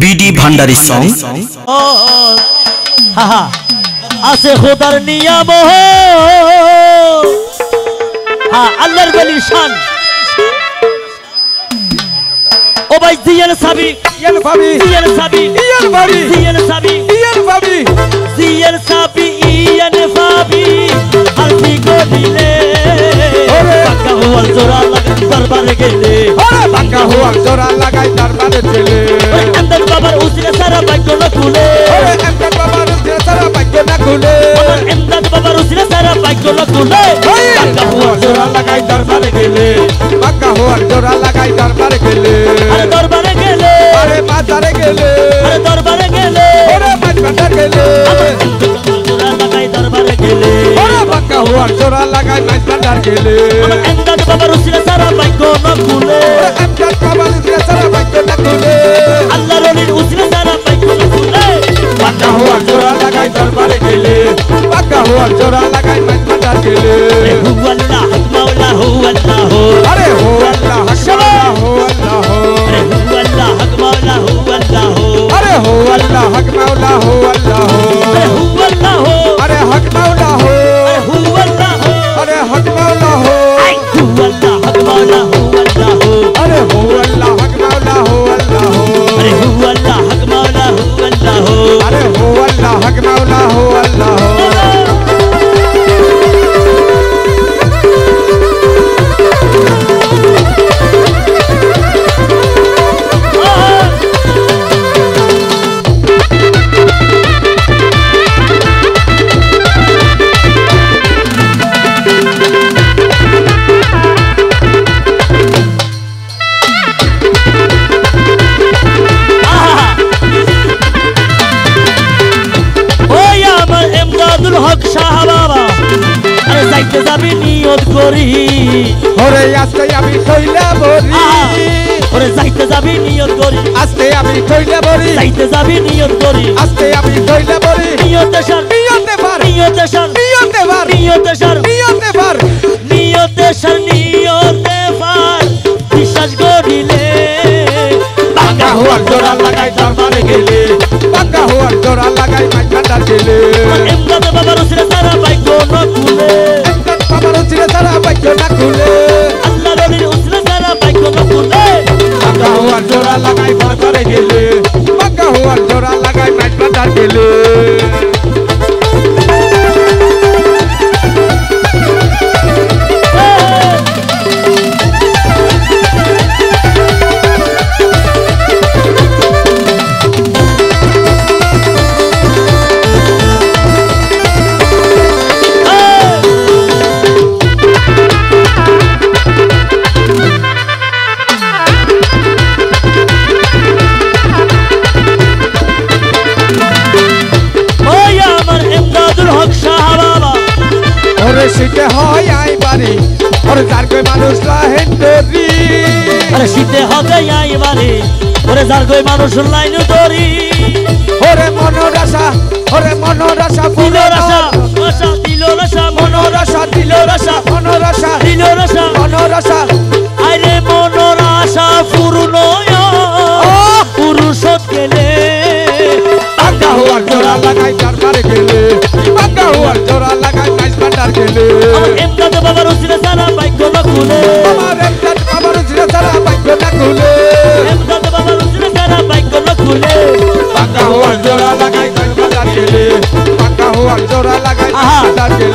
BD ভান্ডারি song আছে খোদার নিয়াম হ্যাঁ আল্লাহর বলি শান। ও ভাই জিয়ান সাবি। ইয়ান ভাবি। জিয়ান সাবি। ইয়ান ভাবি। জিয়ান সাবি। ইয়ান ভাবি। জিয়ান সাবি ইয়ান সাবি আলফি গলিলে ওরে। পাকা হওয়ার জোড়া লাগা দরবারে গেলে। ওরে বাঁকা হওয়ার জোড়া লাগাই দরবারে চলে সারা বাইক না খুলে। ওরে এমদাদ বাবার উঠে সারা ভাগ্য না খুলে। আমার এমদাদ বাবার উসিলে সারা বাইক না খুলে। পাকা হওয়ার জোড়া লাগাই দরবারে গেলে। বাঁকা হওয়ার জোড়া লাগাই দরবারে গেলে। আরে দরবারে গেলে। আরে বাজারে গেলে। আরে দরবারে গেলে। ওরে মাছ গেলে। জোড়া লাগাই দরবারে গেলে। ওরে বাঁকা হওয়ার জোড়া লাগাই মাছ বাজার গেলে। আমার এমদাদ সারা এমদাদ সারা রলির সারা বাঁকা হওয়ার জোড়া লাগাই দরবারে গেলে বাঁকা হওয়ার জোড়া লাগাই মাছ বাজার গেলে হু আল্লাহ মাওলা হু আল্লাহ আরে হো আল্লাহ হাসাল্লাহ হো আল্লাহ হো আরে হু আল্লাহ হক মাওলা হু আল্লাহ আরে হো আল্লাহ হক মাওলা হো আল্লাহ হো যাইতে নিয়ত করি। ওরে আজকে আমি কইলা বলি। ওরে যাইতে যাবি নিয়ত করি। আজকে আমি কইলা বলি। যাইতে যাবি নিয়ত করি। আজকে আমি কইলা বলি। নিয়তে সার নিয়তে পার নিয়তে সার নিয়তে পার নিয়তে সার নিয়তে পার নিয়তে সার নিয়তে পার বিশ্বাস করিলে বাঁকা হওয়ার জোড়া লাগাই দরবারে গেলে। বাঁকা হওয়ার জোড়া লাগাই মাছ গেলে এমদাদ শীতে হয় আই বাড়ি। ওরে যার কই মানুষ লাহেন্ডরি আরে শীতে হবে আই বারে ওরে যার কই মানুষ লাইন দরি ওরে মনরাসা हाँ।